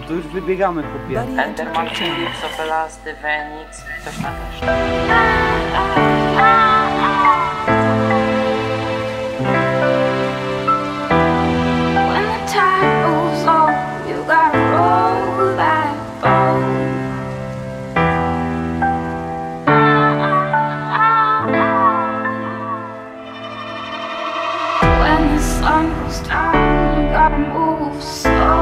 No to już wybiegamy, chłopie. Enter Markiewicz, Opela, Stevenix, też. When the sun goes down, you gotta move slow.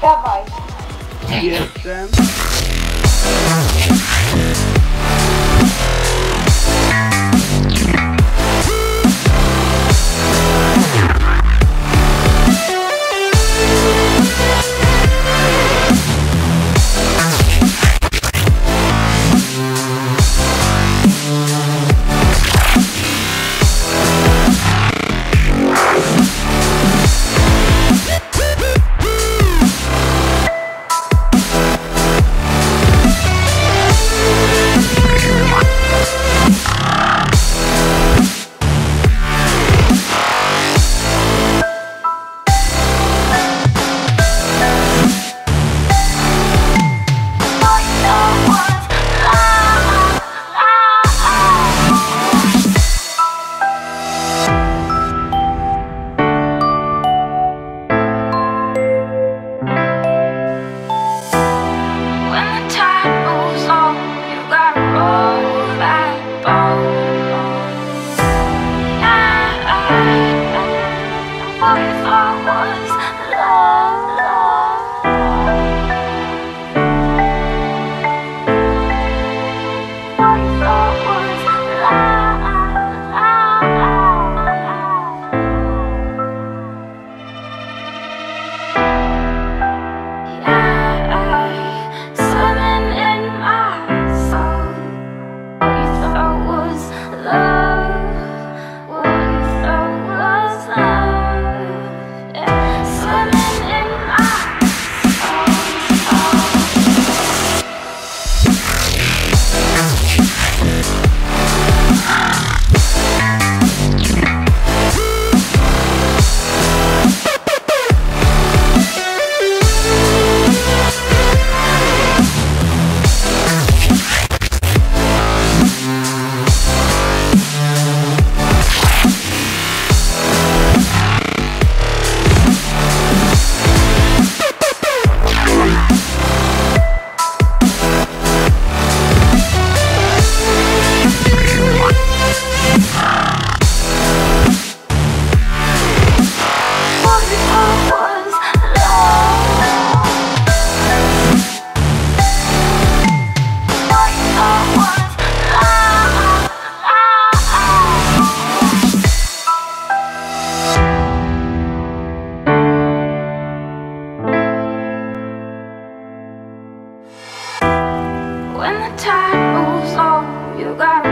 Dawaj. Jestem. When the tide moves on, you got